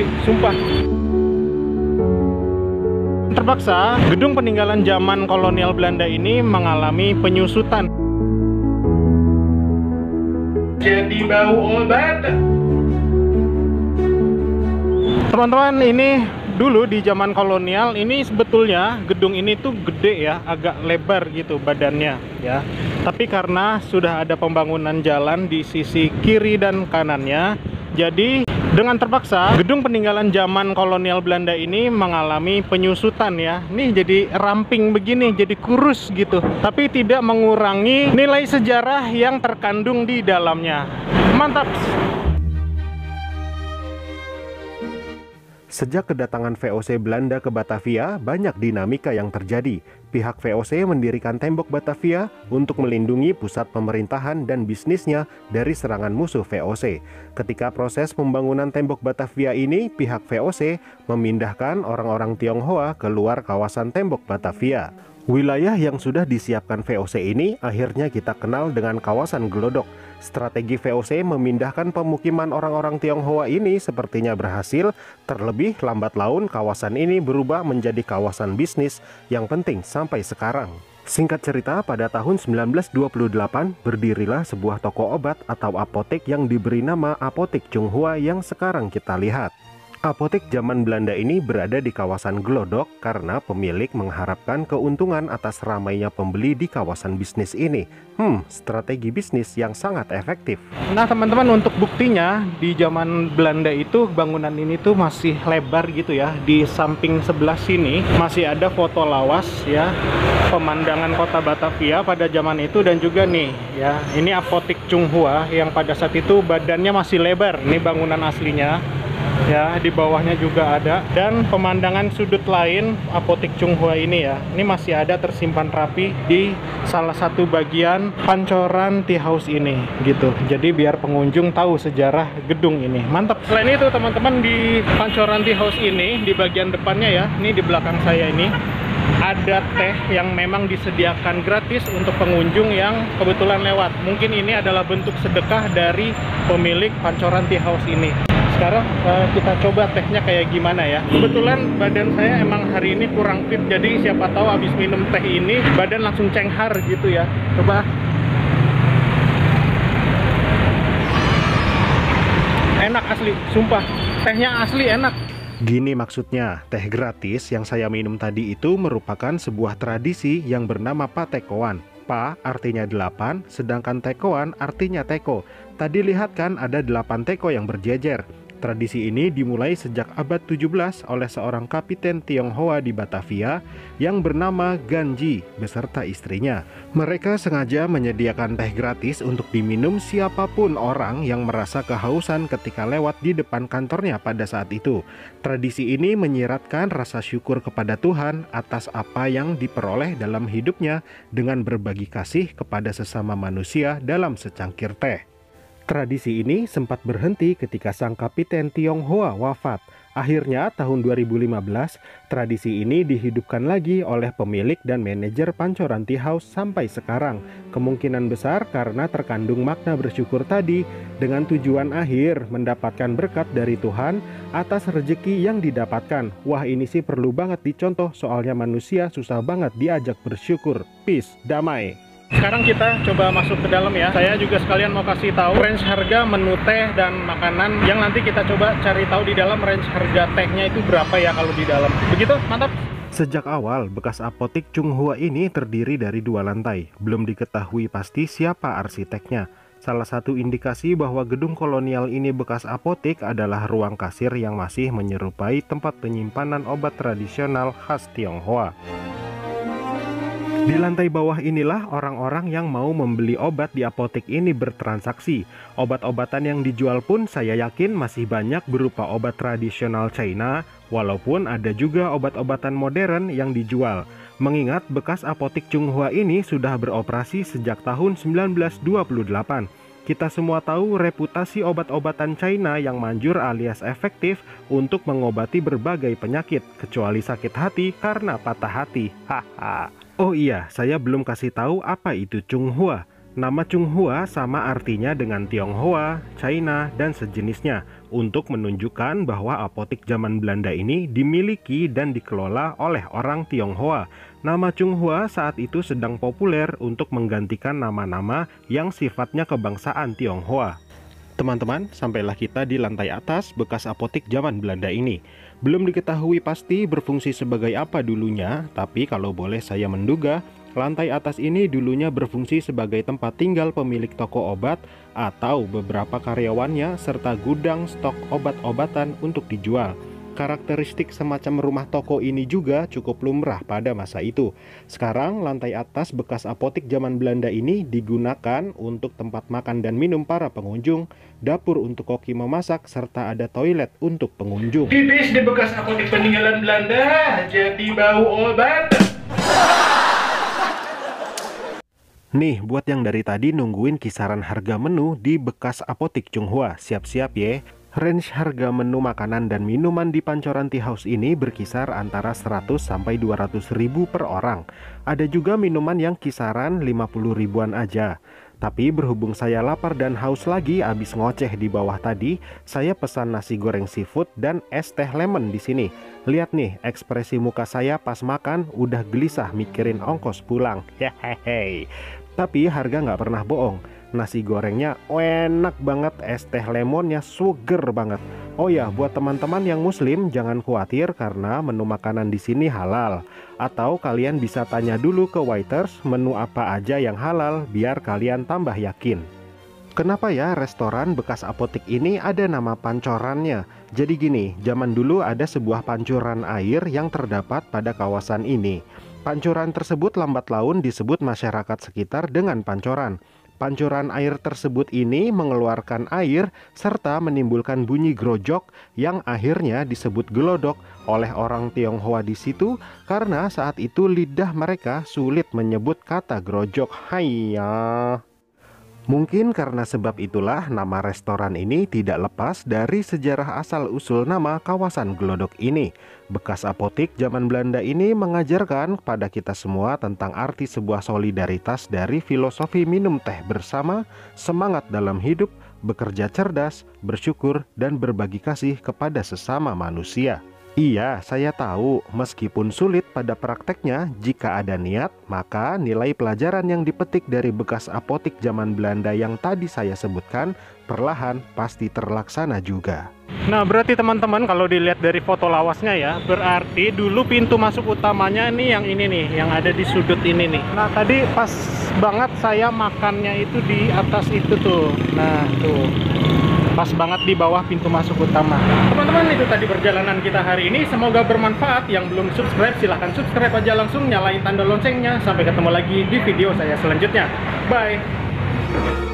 asli, sumpah. Terpaksa, gedung peninggalan zaman kolonial Belanda ini mengalami penyusutan. Jadi bau obat. Teman-teman, ini dulu di zaman kolonial ini sebetulnya gedung ini tuh gede ya, agak lebar gitu badannya ya. Tapi karena sudah ada pembangunan jalan di sisi kiri dan kanannya, jadi dengan terpaksa gedung peninggalan zaman kolonial Belanda ini mengalami penyusutan ya. Nih jadi ramping begini, jadi kurus gitu. Tapi tidak mengurangi nilai sejarah yang terkandung di dalamnya. Mantap. Sejak kedatangan VOC Belanda ke Batavia, banyak dinamika yang terjadi. Pihak VOC mendirikan tembok Batavia untuk melindungi pusat pemerintahan dan bisnisnya dari serangan musuh VOC. Ketika proses pembangunan tembok Batavia ini, pihak VOC memindahkan orang-orang Tionghoa ke luar kawasan tembok Batavia. Wilayah yang sudah disiapkan VOC ini akhirnya kita kenal dengan kawasan Glodok. Strategi VOC memindahkan pemukiman orang-orang Tionghoa ini sepertinya berhasil, terlebih lambat laun kawasan ini berubah menjadi kawasan bisnis yang penting sampai sekarang. Singkat cerita, pada tahun 1928 berdirilah sebuah toko obat atau apotek yang diberi nama Apotek Chunghua yang sekarang kita lihat. Apotek zaman Belanda ini berada di kawasan Glodok karena pemilik mengharapkan keuntungan atas ramainya pembeli di kawasan bisnis ini. Hmm, strategi bisnis yang sangat efektif. Nah teman-teman untuk buktinya di zaman Belanda itu bangunan ini tuh masih lebar gitu ya. Di samping sebelah sini masih ada foto lawas ya pemandangan kota Batavia pada zaman itu dan juga nih ya ini apotek Chunghua yang pada saat itu badannya masih lebar. Ini bangunan aslinya ya di bawahnya juga ada. Dan pemandangan sudut lain apotek Chunghua ini ya. Ini masih ada tersimpan rapi di salah satu bagian pancoran tea house ini gitu. Jadi biar pengunjung tahu sejarah gedung ini. Mantap. Selain itu teman-teman di pancoran tea house ini di bagian depannya ya ini di belakang saya ini ada teh yang memang disediakan gratis untuk pengunjung yang kebetulan lewat. Mungkin ini adalah bentuk sedekah dari pemilik pancoran tea house ini sekarang uh, kita coba tehnya kayak gimana ya kebetulan badan saya emang hari ini kurang fit jadi siapa tahu habis minum teh ini badan langsung cenghar gitu ya coba enak asli sumpah tehnya asli enak Gini maksudnya, teh gratis yang saya minum tadi itu merupakan sebuah tradisi yang bernama patekoan. Pa artinya delapan, sedangkan tekoan artinya teko. Tadi lihat kan ada delapan teko yang berjejer. Tradisi ini dimulai sejak abad 17 oleh seorang kapiten Tionghoa di Batavia yang bernama Ganji beserta istrinya. Mereka sengaja menyediakan teh gratis untuk diminum siapa pun orang yang merasa kehausan ketika lewat di depan kantornya pada saat itu. Tradisi ini menyiratkan rasa syukur kepada Tuhan atas apa yang diperoleh dalam hidupnya dengan berbagi kasih kepada sesama manusia dalam secangkir teh. Tradisi ini sempat berhenti ketika sang kapiten Tionghoa wafat. Akhirnya tahun 2015, tradisi ini dihidupkan lagi oleh pemilik dan manajer Pancoran Tea House sampai sekarang. Kemungkinan besar karena terkandung makna bersyukur tadi dengan tujuan akhir mendapatkan berkat dari Tuhan atas rezeki yang didapatkan. Wah ini sih perlu banget dicontoh soalnya manusia susah banget diajak bersyukur. Peace, damai. Sekarang kita coba masuk ke dalam ya. Saya juga sekalian mau kasih tahu range harga menu teh dan makanan yang nanti kita coba cari tahu di dalam range harga tehnya itu berapa ya kalau di dalam. Begitu, mantap. Sejak awal, bekas apotik Chunghua ini terdiri dari dua lantai. Belum diketahui pasti siapa arsiteknya. Salah satu indikasi bahwa gedung kolonial ini bekas apotik adalah ruang kasir yang masih menyerupai tempat penyimpanan obat tradisional khas Tionghoa. Di lantai bawah inilah orang-orang yang mau membeli obat di apotek ini bertransaksi. Obat-obatan yang dijual pun saya yakin masih banyak berupa obat tradisional China, walaupun ada juga obat-obatan modern yang dijual. Mengingat bekas apotek Chunghua ini sudah beroperasi sejak tahun 1928. Kita semua tahu reputasi obat-obatan China yang manjur alias efektif untuk mengobati berbagai penyakit, kecuali sakit hati karena patah hati. Haha. Oh iya, saya belum kasih tahu apa itu Chunghua. Nama Chunghua sama artinya dengan Tionghoa, China, dan sejenisnya untuk menunjukkan bahwa apotik zaman Belanda ini dimiliki dan dikelola oleh orang Tionghoa. Nama Chunghua saat itu sedang populer untuk menggantikan nama-nama yang sifatnya kebangsaan Tionghoa. Teman-teman, sampailah kita di lantai atas bekas apotik zaman Belanda ini. Belum diketahui pasti berfungsi sebagai apa dulunya, tapi kalau boleh saya menduga, Lantai atas ini dulunya berfungsi sebagai tempat tinggal pemilik toko obat atau beberapa karyawannya serta gudang stok obat-obatan untuk dijual. Karakteristik semacam rumah toko ini juga cukup lumrah pada masa itu. Sekarang lantai atas bekas apotik zaman Belanda ini digunakan untuk tempat makan dan minum para pengunjung, dapur untuk koki memasak, serta ada toilet untuk pengunjung. Pipis di bekas apotik peninggalan Belanda jadi bau obat. Nih, buat yang dari tadi nungguin kisaran harga menu di bekas apotik Chunghua, siap-siap ya. Range harga menu makanan dan minuman di Pancoran Tea House ini berkisar antara 100 sampai 200 ribu per orang. Ada juga minuman yang kisaran 50 ribuan aja. Tapi berhubung saya lapar dan haus lagi abis ngoceh di bawah tadi, saya pesan nasi goreng seafood dan es teh lemon di sini. Lihat nih, ekspresi muka saya pas makan udah gelisah mikirin ongkos pulang. Hehehe. Tapi harga nggak pernah bohong. Nasi gorengnya enak banget, es teh lemonnya suger banget. Oh ya, buat teman-teman yang muslim jangan khawatir karena menu makanan di sini halal. Atau kalian bisa tanya dulu ke waiters menu apa aja yang halal biar kalian tambah yakin. Kenapa ya restoran bekas apotik ini ada nama pancorannya? Jadi gini, zaman dulu ada sebuah pancuran air yang terdapat pada kawasan ini. Pancuran tersebut lambat laun disebut masyarakat sekitar dengan pancoran. Pancuran air tersebut ini mengeluarkan air serta menimbulkan bunyi grojok yang akhirnya disebut gelodok oleh orang Tionghoa di situ karena saat itu lidah mereka sulit menyebut kata grojok. Hayya. Mungkin karena sebab itulah nama restoran ini tidak lepas dari sejarah asal-usul nama kawasan Glodok ini. Bekas apotik zaman Belanda ini mengajarkan pada kita semua tentang arti sebuah solidaritas dari filosofi minum teh bersama, semangat dalam hidup, bekerja cerdas, bersyukur, dan berbagi kasih kepada sesama manusia. Iya, saya tahu. Meskipun sulit pada prakteknya, jika ada niat, maka nilai pelajaran yang dipetik dari bekas apotik zaman Belanda yang tadi saya sebutkan perlahan pasti terlaksana juga. Nah, berarti teman-teman kalau dilihat dari foto lawasnya ya, berarti dulu pintu masuk utamanya ini yang ini nih, yang ada di sudut ini nih. Nah, tadi pas banget saya makannya itu di atas itu tuh. Nah, tuh pas banget di bawah pintu masuk utama. Teman-teman itu tadi perjalanan kita hari ini. Semoga bermanfaat. Yang belum subscribe silahkan subscribe aja langsung. Nyalain tanda loncengnya. Sampai ketemu lagi di video saya selanjutnya. Bye